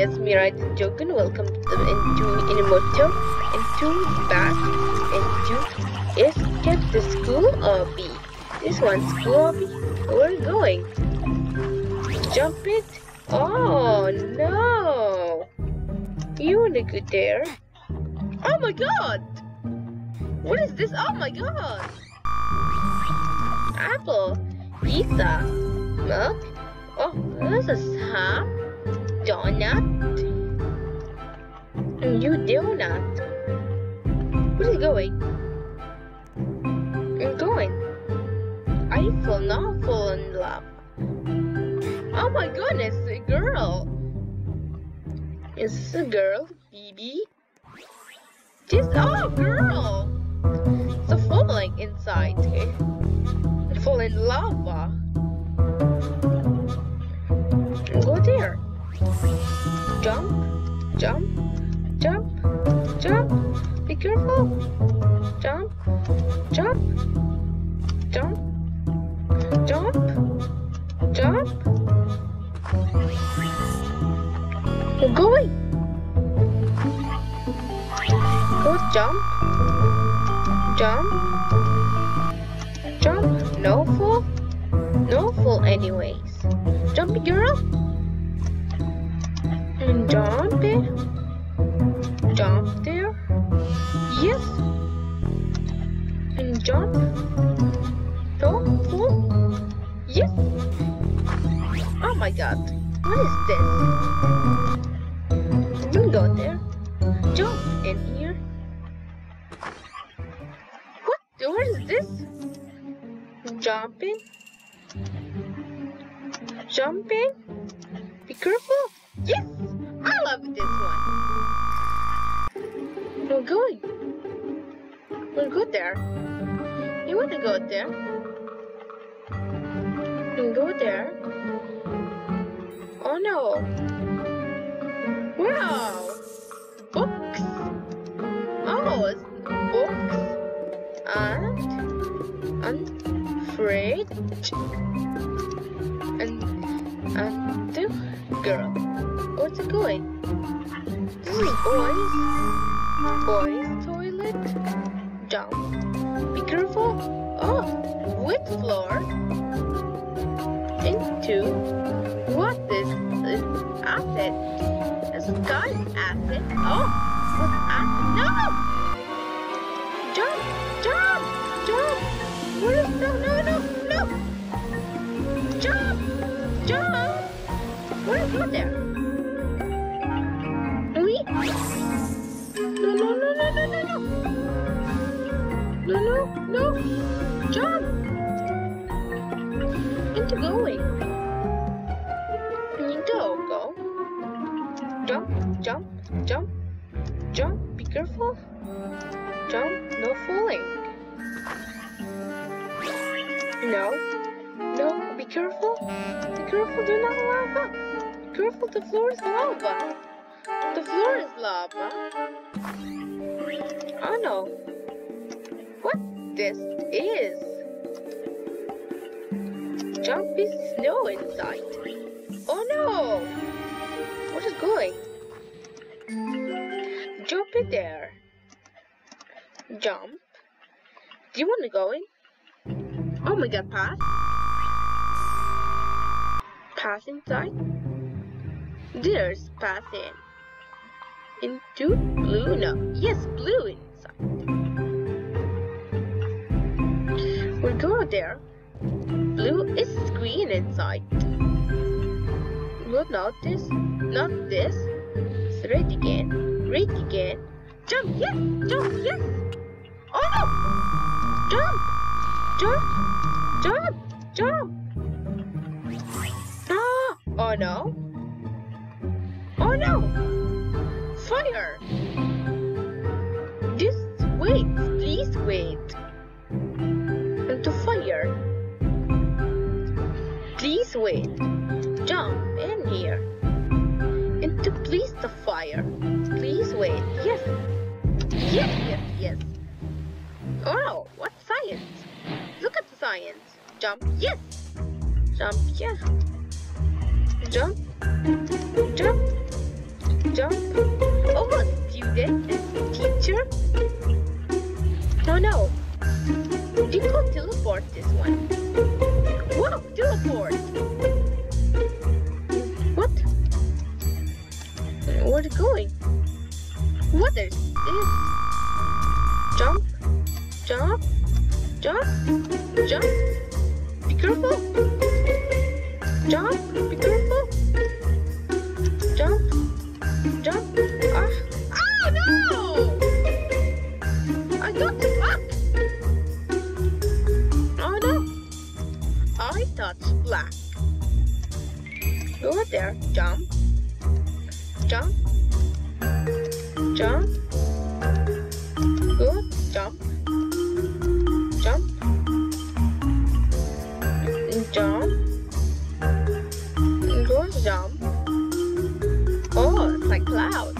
it's me, right, Joken. Welcome to into Inimoto, into back, into is escape the school obby. This one's school obby. Where are you going? Jump it? Oh no! You wanna go there? Oh my god! What is this? Oh my god! Apple, pizza, milk. Oh, this is ham donut? You donut. Where you going? I'm going. I feel not fall in love. Oh my goodness, a girl. Is this a girl, Phoebe? This oh girl. It's a falling inside. Eh? Fall in lava. Go there. Jump, jump, jump, jump. Be careful. Jump, jump, jump, jump, jump. We're going. Go jump, jump, jump. No fall, no fall anyways. Jump, girl. And jump it Jump there. Yes. And jump. No, fall. Yes. Oh my god. What is this? Go there. Jump in here. What? What is this? Jumping. Jumping. Be careful. There? Floor. Into what is this acid? A sky acid. Oh, what acid? No! Jump! Jump! Jump! What is no no no no! Jump! Jump! What is out there? We? No no no no no no no! No no careful. Jump, no falling. No, no, be careful. Be careful, do not lava. Be careful, the floor is lava. The floor is lava. Oh no. What this is? Jump is snow inside. Oh no! What is going? Jump in there. Jump. Do you want to go in? Oh my god, pass. Pass inside. There's pass in. Into blue? No. Yes, blue inside. We'll go there. Blue is green inside. But not this. Not this. It's red again. Red again. Jump, yes! Jump, yes! Oh no! Jump! Jump! Jump! Jump! Ah! Oh no! Oh no! Fire! Just wait, please wait. Into fire. Please wait. Jump in here. Into please Yes, yes, yes. Wow, what science? Look at the science. Jump, yes. Jump, yes. Jump, jump, jump. Oh, you did, teacher. No, no. You could teleport this one. Wow, teleport. What? Where are you going? What is this? Jump, jump, jump, jump. Be careful. Jump, be careful. Jump, jump. Ah, oh no! I got stuck. Oh no! I touched black. Go there, jump, jump, jump. It's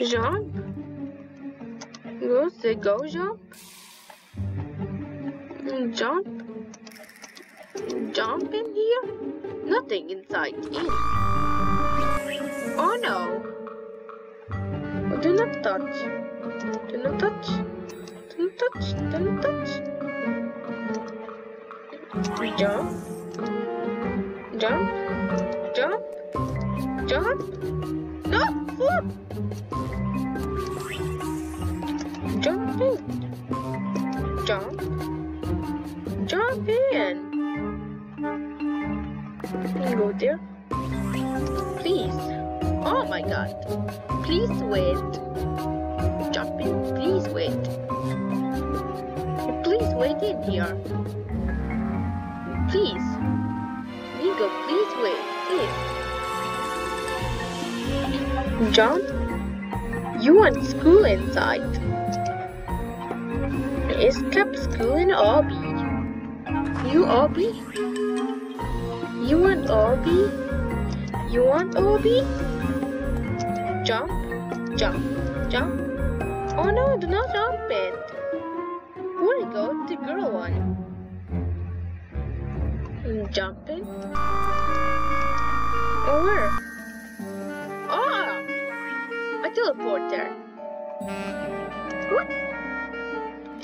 Jump. Go, say go jump. Jump. Jump in here. Nothing inside in. Oh no. Oh, do not touch. Do not touch. Do not touch. Do not touch. Jump. Jump. Jump. Jump. Jump in. Jump. Jump in. Go there. Please. Oh my god. Please wait. Jump in. Please wait. Please wait in here. Please. Nico, please wait. Please. John? You want school inside? Escape school in Obby. You Obby? You want Obby? You want Obby? Jump, jump, jump. Oh no, do not jump it. To go? The girl one. Jumping? Oh, where? Teleporter. What?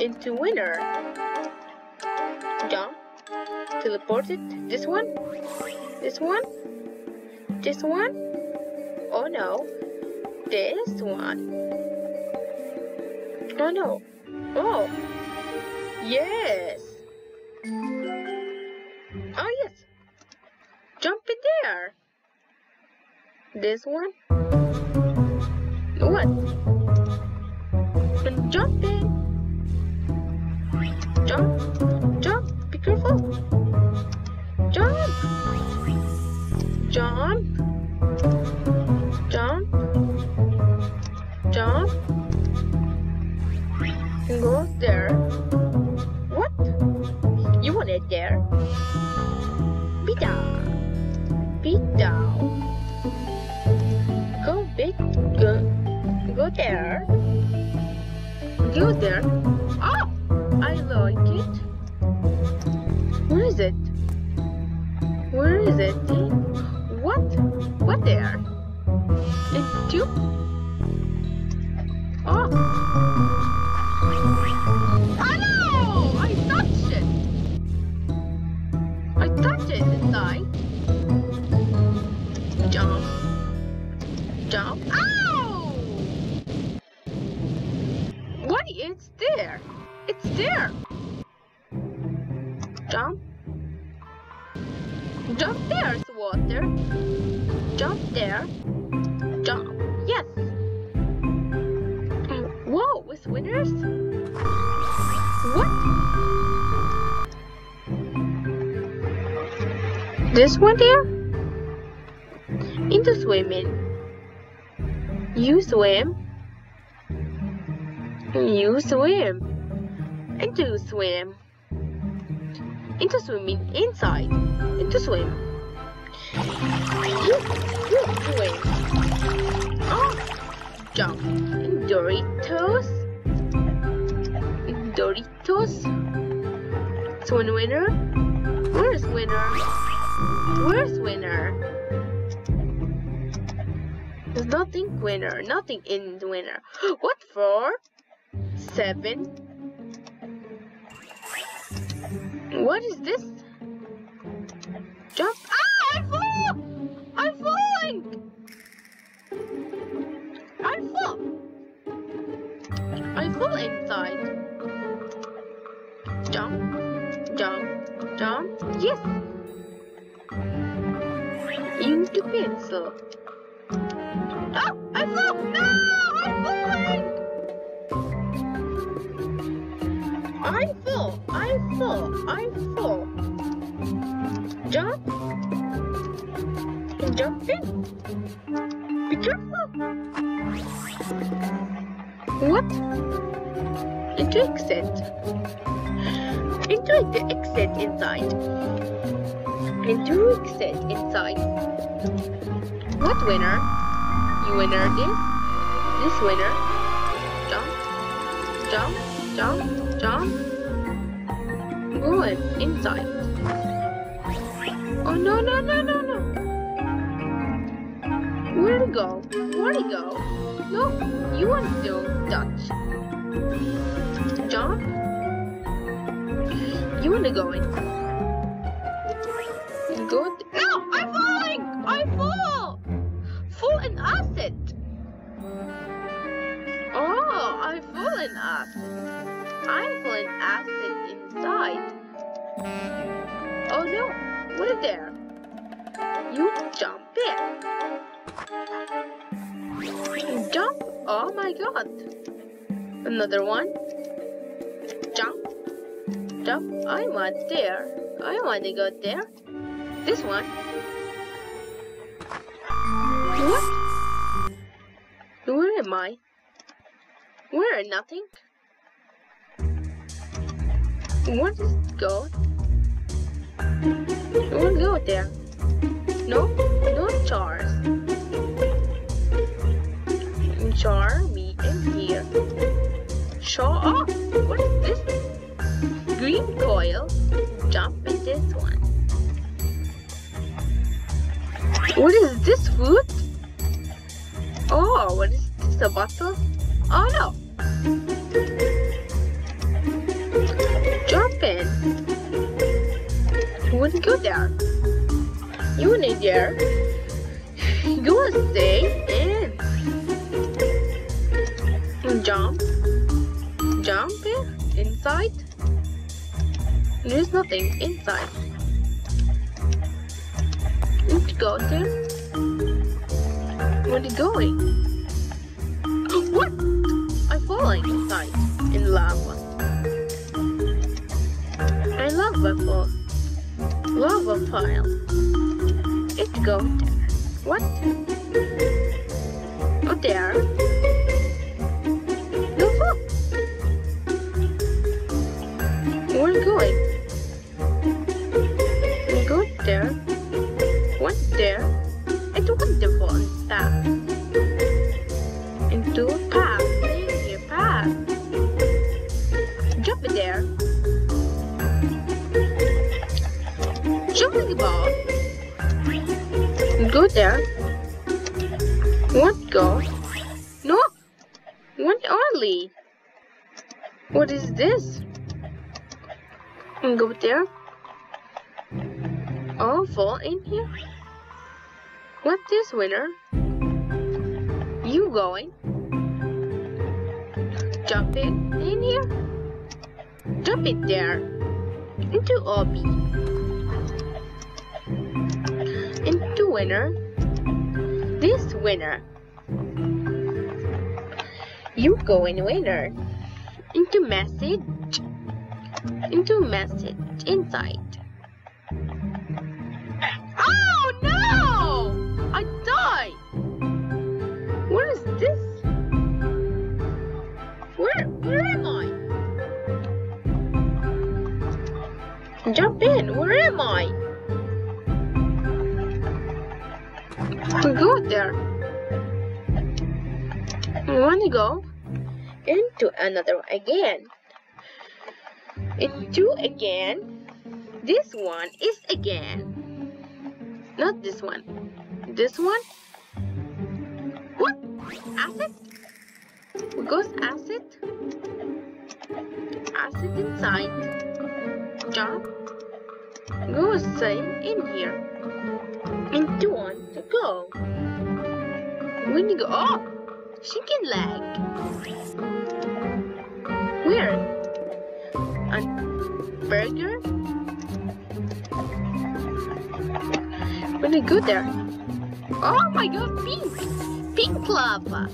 Into winner. Jump. Teleported. This one? This one? This one? Oh no. This one. Oh no. Oh. Yes. Oh yes. Jump in there. This one? What? Jump in. Jump. Jump. Be careful. Jump. Jump. Jump. Jump. Go there. What? You want it there? Be down. Be down. There. Go there. Oh! I like it. Where is it? Where is it? What? This one there? Into swimming. You swim. You swim. Into swim. Into swimming inside. Into swim. You, you swim. Oh, jump. Doritos. Doritos. Swim winner. Where's winner? Where's winner? There's nothing winner. Nothing in the winner. What for? Seven. What is this? Jump. Ah! I fall! I'm falling! I fall! I fall inside. Jump. Jump. Jump. Yes! Into pencil. Oh! I fall! No! I'm falling! I fall! I fall! I fall! Jump! Jump in! Be careful! What? Into exit. Into the exit inside. Into exit inside. What winner? You winner this? This winner? Jump, jump, jump, jump. Go in, inside. Oh no no no no no! Where to go? Where to go? No, you want to touch. Jump. You want to go in? Go. No, I'm falling. I fall. Fall in acid. Oh, I fall in acid. I fall in acid inside. Oh no, what is there? You jump in. Jump. Oh my god. Another one. Jump. I want there. I want to go there. This one. What? Where am I? Where? Nothing. What is want to go there. No, no chars. Char me in here. Is this? Green coil. Jump in this one. What is this food? Oh, what is this? A bottle? Oh no. Jump in. You wouldn't go there. You wouldn't there. You wanna stay in. Jump. Jump in. Inside. There's nothing inside. To go there. Where are you going? What? I'm falling inside in lava. I love lava fall. Lava pile. Let's go there. What? Oh, there. What this winner? You going? Jump in in here. Jump it there. Into Obby. Into winner. This winner. You going winner. Into message. Into message inside. Jump in! Where am I? Go there! Wanna go? Into another again. Into again. This one is again. Not this one. This one? What? Acid? Goes acid? Acid inside. Jump. Go same in here. Into one to go. When you go, oh, chicken leg. Where? A burger? When you go there. Oh my god, pink! Pink lava!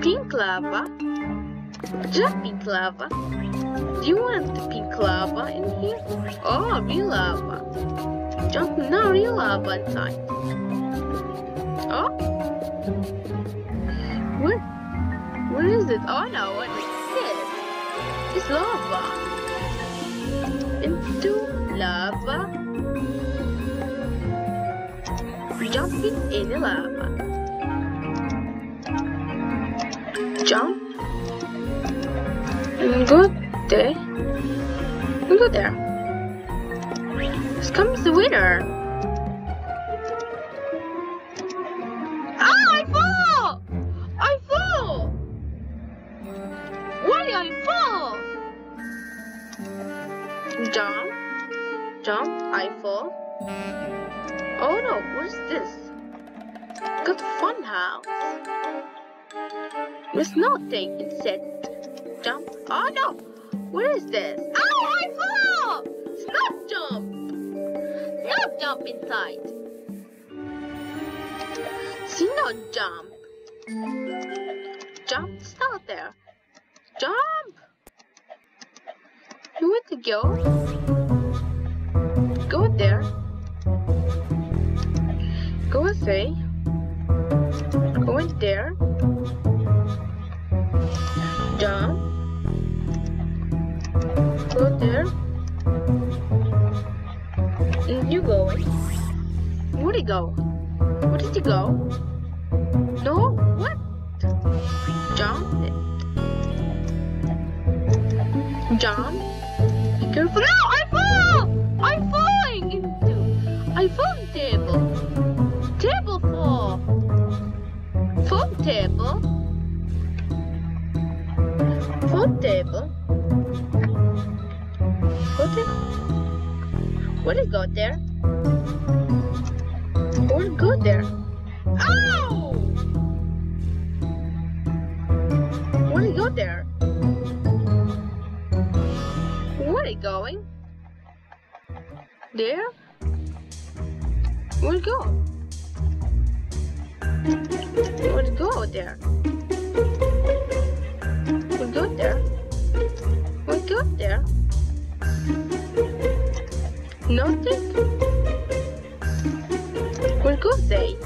Pink lava? Just pink lava. Do you want the pink lava in here? Oh, real lava. Jump now, real lava inside. Oh? Where? Where is it? Oh no, what is this? It's lava. Into lava. Jumping in the lava. Jump. And go there. And go there. This comes the winner. Ah, I fall! I fall! Why I fall? Jump. Jump. I fall. Oh no, what's this? Got fun house. There's nothing instead. Jump. Oh no! What is this? Oh, jump inside. See no jump. Jump, stop there. Jump! You want to go? Go there. Go away. Go in there. Jump. Go there. You going. Where'd he go? Where did he go? No? What? Jump. Jump. Be careful. No! I fall! I'm falling into. I fall table. Table fall. Fall table. Fall table. Got there? What go there? Ow! What is go there? Where are you going? There? Where go? Where go there? Where go there? Nothing? Where go they?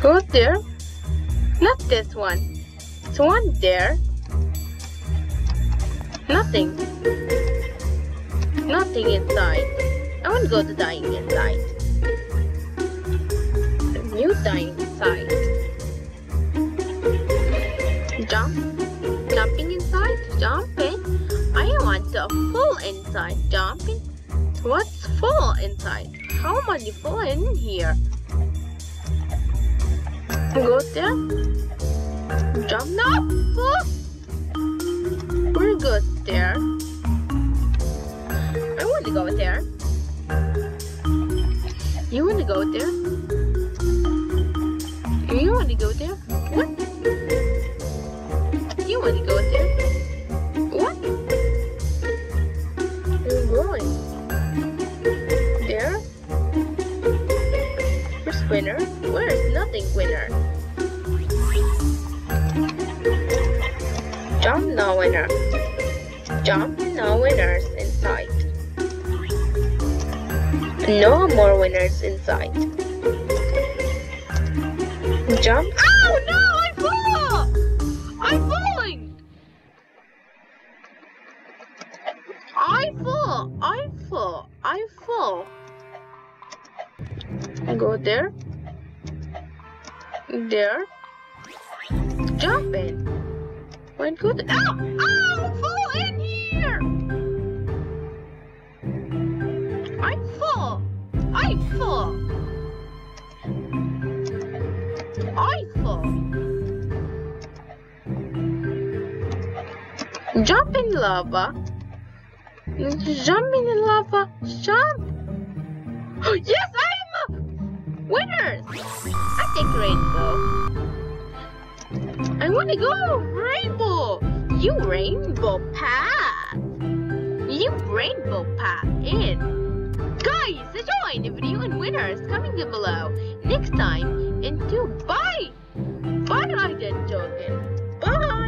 Go there? Not this one. It's one there. Nothing. Nothing inside. I want to go to dying inside. A new dying inside. Jump. Jumping inside. Jumping. The full inside. Jumping. What's full inside? How many full in here? Go there. Jump now. Full. We're good there. I want to go there. You want to go there? You want to go there? What? You want to go there? Winner? Where's nothing winner? Jump no winner. Jump no winners inside. No more winners inside. Jump. Oh no! I fall! I'm falling! There. Jump in. When good. Ow! Oh, Ow! Oh, fall in here! I'm full. I'm full. I fall. Jump in lava. Jump in lava. Jump. yes, I'm Winners! I take rainbow. I wanna go rainbow! You rainbow path! You rainbow path in! Guys, join the video and winners coming below. Next time, and to bye! Bye like that joking. Bye!